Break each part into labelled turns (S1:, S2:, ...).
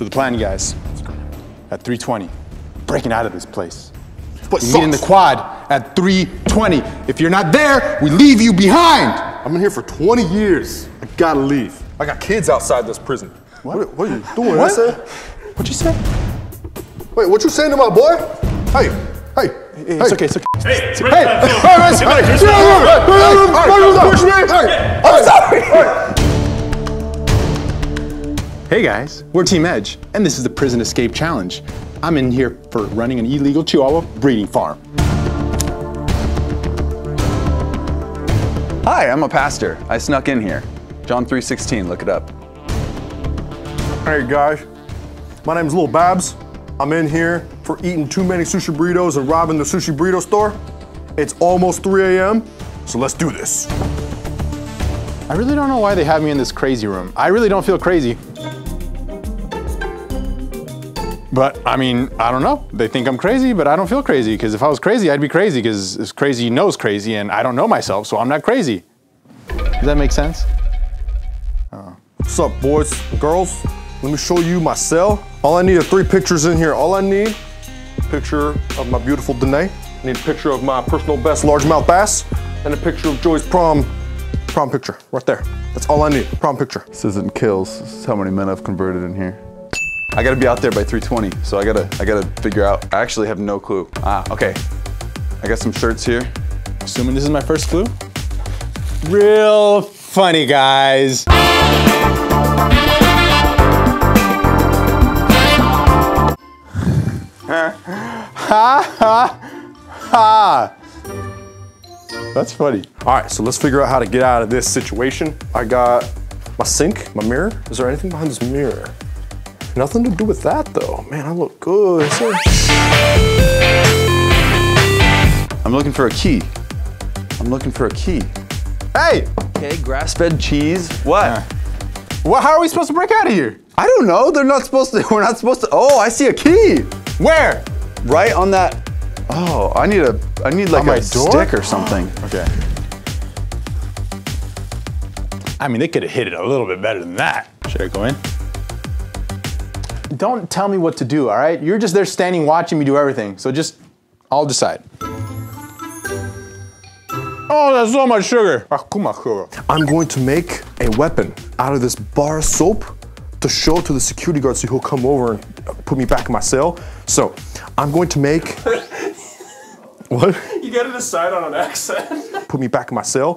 S1: So the plan, guys, at 320, breaking out of this place.
S2: But
S1: We meet in the quad at 320. If you're not there, we leave you behind.
S2: I'm in here for 20 years. I gotta leave. I got kids outside this prison. What? What, are you doing?
S1: What?
S2: I said,
S1: What'd you say?
S2: wait, what you saying to my boy? Hey, hey,
S1: It's
S2: hey.
S1: okay, it's okay.
S3: Hey,
S1: Hey,
S3: hey,
S1: hey, hey, hey,
S2: Push me! Hey, I'm sorry!
S1: Hey guys, we're Team Edge, and this is the Prison Escape Challenge. I'm in here for running an illegal Chihuahua breeding farm.
S4: Hi, I'm a pastor. I snuck in here. John 3:16, look it up.
S2: Hey guys, my name's Lil Babs. I'm in here for eating too many sushi burritos and robbing the sushi burrito store. It's almost 3 a.m., so let's do this.
S1: I really don't know why they have me in this crazy room. I really don't feel crazy. But I mean, I don't know. They think I'm crazy, but I don't feel crazy because if I was crazy, I'd be crazy because crazy knows crazy and I don't know myself, so I'm not crazy. Does that make sense?
S2: What's up, boys and girls? Let me show you my cell. All I need are three pictures in here. All I need, a picture of my beautiful Danae. I need a picture of my personal best largemouth bass, and a picture of Joy's prom, prom picture, right there. That's all I need, prom picture.
S4: This isn't kills. This is how many men I've converted in here. I gotta be out there by 320, so I gotta I gotta figure out. I actually have no clue. Ah, okay. I got some shirts here.
S1: Assuming this is my first clue. Real funny, guys. ha ha ha. That's funny.
S2: All right, so let's figure out how to get out of this situation. I got my sink, my mirror. Is there anything behind this mirror? Nothing to do with that though. Man, I look good.
S4: I'm looking for a key. I'm looking for a key.
S1: Hey,
S4: Okay, grass-fed cheese. What?
S1: well, how are we supposed to break out of here?
S4: I don't know. They're not supposed to. We're not supposed to. Oh, I see a key.
S1: Where?
S4: Right on that. Oh, I need a. I need like
S1: On my
S4: a
S1: door?
S4: stick or something.
S1: Okay. I mean, they could have hit it a little bit better than that. Should I go in? Don't tell me what to do, all right? You're just there standing watching me do everything. So just, I'll decide. Oh, that's so much sugar.
S2: I'm going to make a weapon out of this bar of soap to show to the security guard so he'll come over and put me back in my cell. So I'm going to make. what?
S3: You gotta decide on an accent.
S2: Put me back in my cell.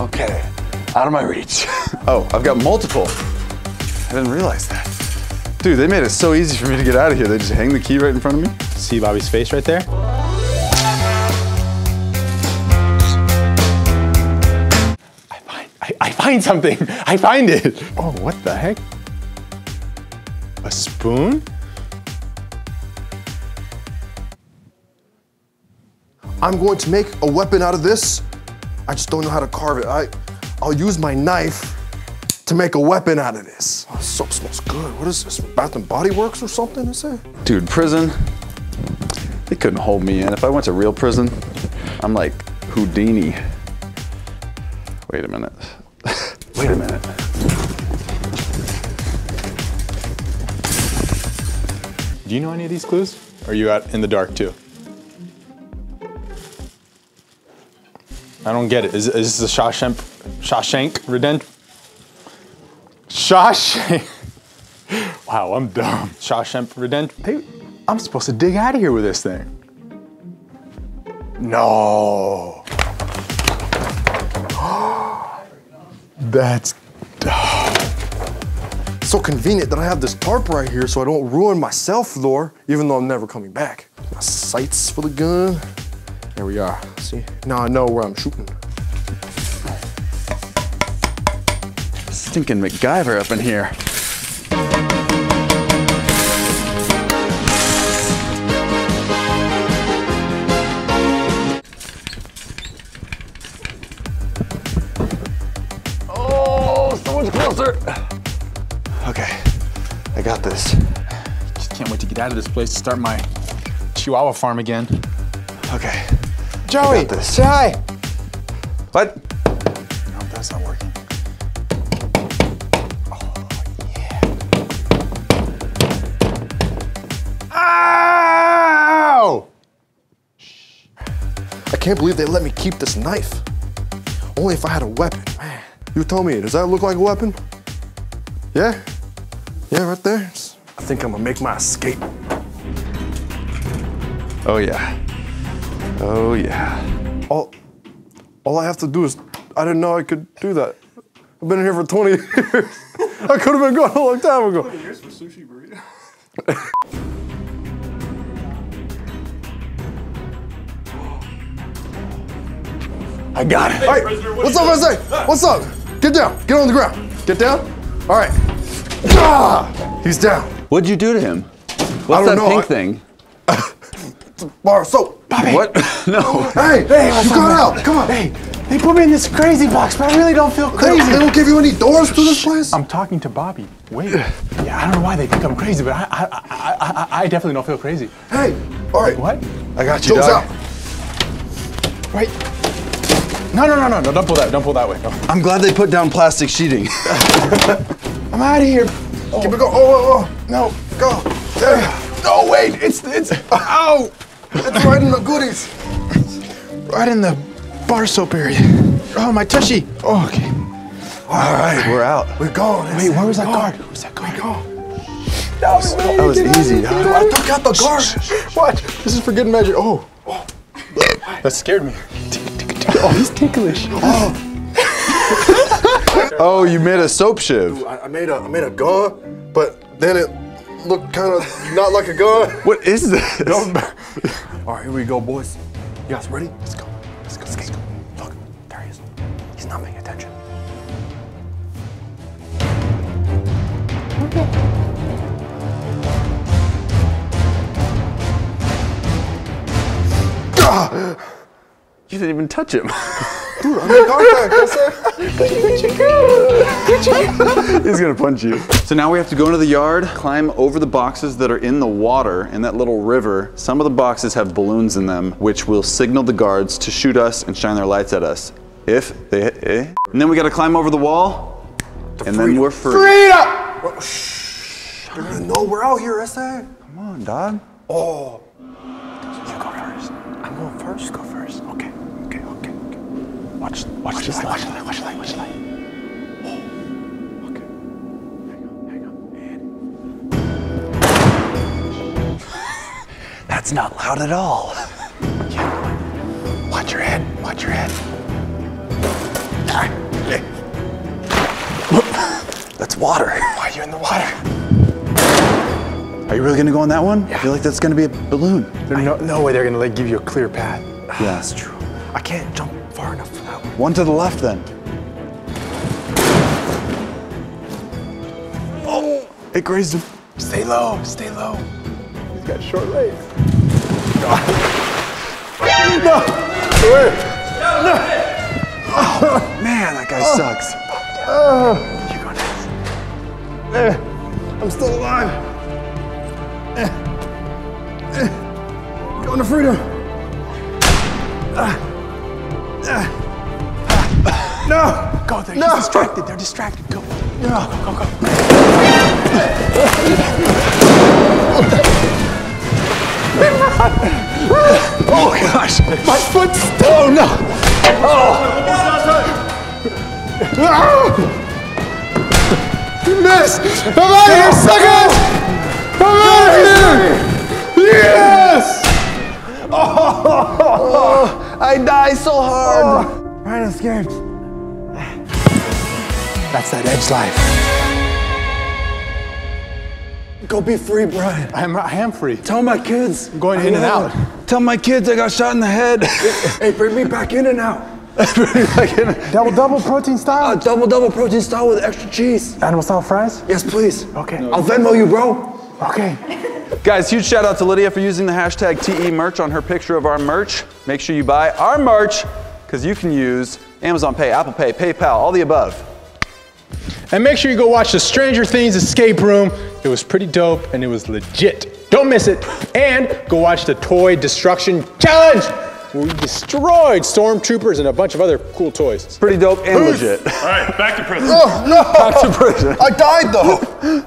S4: Okay, out of my reach. oh, I've got multiple. I didn't realize that. Dude, they made it so easy for me to get out of here. They just hang the key right in front of me.
S1: See Bobby's face right there? I find, I, I find something. I find it. Oh, what the heck? A spoon?
S2: I'm going to make a weapon out of this. I just don't know how to carve it. I, I'll use my knife to make a weapon out of this. Oh, soap smells good. What is this? Bath and Body Works or something? Is it?
S4: Dude, prison, they couldn't hold me in. If I went to real prison, I'm like Houdini. Wait a minute. Wait a minute.
S1: Do you know any of these clues? Or are you out in the dark too? I don't get it. Is, is this the Shawshank, Shawshank Redemption? Shawshank. Wow, I'm dumb. Shawshank Redemption. Hey, I'm supposed to dig out of here with this thing. No. That's
S2: So convenient that I have this tarp right here so I don't ruin my cell floor, even though I'm never coming back. My sights for the gun. There we are. See? Now I know where I'm shooting.
S4: Stinking MacGyver up in here. Oh, so much closer. Okay, I got this.
S1: Just can't wait to get out of this place to start my Chihuahua farm again.
S4: Okay.
S1: Joey,
S4: I got this.
S1: say hi.
S4: What?
S2: Can't believe they let me keep this knife. Only if I had a weapon, man. You tell me, does that look like a weapon? Yeah? Yeah, right there. I think I'm gonna make my escape.
S4: Oh yeah. Oh yeah.
S2: All, all I have to do is, I didn't know I could do that. I've been here for 20 years. I could have been gone a long time ago.
S3: Here's for sushi burrito.
S2: I got it. Hey,
S3: prisoner, what
S2: what's up,
S3: you
S2: SA? What's up? Get down. Get on the ground. Get down. All right. Ah, he's down.
S4: What'd you do to him? What's
S2: I don't
S4: that
S2: know,
S4: pink
S2: I-
S4: thing?
S2: Bar of soap.
S4: What? no.
S2: Hey, hey, you got out. Come on.
S1: Hey, they put me in this crazy box, but I really don't feel crazy.
S2: they don't give you any doors to this place?
S1: I'm talking to Bobby. Wait. Yeah, I don't know why they think I'm crazy, but I, I, I, I, I definitely don't feel crazy.
S2: Hey, all right.
S1: What?
S2: I got you,
S1: Joke's
S2: dog.
S1: out. Wait. No, no, no, no, no! Don't pull that. Don't pull that way. No.
S4: I'm glad they put down plastic sheeting.
S1: I'm out of here. Oh.
S2: Keep it going. Oh, oh, oh.
S1: No.
S2: Go. There.
S1: No, wait. It's it's. Ow!
S2: It's right in the goodies.
S1: Right in the bar soap area. Oh, my tushy. Oh, okay.
S2: All right.
S4: We're out.
S2: We're going.
S1: Wait, where was that guard? Where was that guard?
S2: Go.
S4: That was easy. dog.
S2: I took out the guard.
S1: Watch. This is for good measure. Oh. That scared me. Oh, he's ticklish.
S4: Oh, you made a soap shiv.
S2: I, I made a I made a gun, but then it looked kind of not like a gun.
S4: What is this?
S2: All right, here we go, boys. You guys ready?
S1: Let's go. Let's go. Let's go. Look, there he is. He's not paying attention.
S4: You didn't even touch him.
S2: Dude, I made contact. That's it.
S4: He's gonna punch you. So now we have to go into the yard, climb over the boxes that are in the water in that little river. Some of the boxes have balloons in them, which will signal the guards to shoot us and shine their lights at us. If they, eh? And then we gotta climb over the wall, and then we're free.
S2: Oh, shh. They're gonna know we're out here, SA.
S4: Come on, dog.
S2: Oh,
S1: You go first. I'm going first. Go first. Okay. Okay. Okay. Okay. Watch. Watch, this light. Watch the light. Watch the light. Watch the light. Oh. Okay. Hang on. Hang on. And.
S4: That's not loud at all.
S1: Yeah. Watch your head. Watch your head. Ah.
S4: That's water.
S1: Why are you in the water?
S4: Are you really gonna go on that one? I feel like that's gonna be a balloon.
S1: There's no, no way they're gonna like give you a clear path.
S4: Yeah.
S1: That's true. I can't jump far enough for that one.
S4: One to the left then. Oh, it grazed him.
S1: Stay low. Stay low. He's got short legs. No! No!
S4: Oh man, that guy sucks.
S1: You go next.
S2: I'm still alive. Eh. Eh. Going to freedom. No.
S1: Go. They're
S2: No.
S1: distracted. They're distracted. Go. Go. Go. Go. go.
S4: Oh gosh.
S1: My foot's. Oh no. Oh! You missed! I'm out of here, suckers! I'm out of here!
S2: I die so hard. Oh.
S1: Ryan escaped. That's that edge life.
S2: Go be free, Bryan.
S1: I'm, I am free.
S2: Tell my kids.
S1: I'm going In-N-Out.
S4: Tell my kids I got shot in the head.
S2: Hey, bring me back In-N-Out.
S1: Double, double protein style.
S2: A double double protein style with extra cheese.
S1: Animal style fries?
S2: Yes, please.
S1: Okay.
S2: I'll Venmo you, bro.
S1: Okay.
S4: Guys, huge shout out to Lydia for using the hashtag TE merch on her picture of our merch. Make sure you buy our merch because you can use Amazon Pay, Apple Pay, PayPal, all the above.
S1: And make sure you go watch the Stranger Things escape room. It was pretty dope and it was legit. Don't miss it. And go watch the Toy Destruction Challenge, where we destroyed stormtroopers and a bunch of other cool toys.
S4: Pretty dope and legit.
S3: All right, back to prison.
S2: Oh no!
S4: Back to prison.
S2: I died though.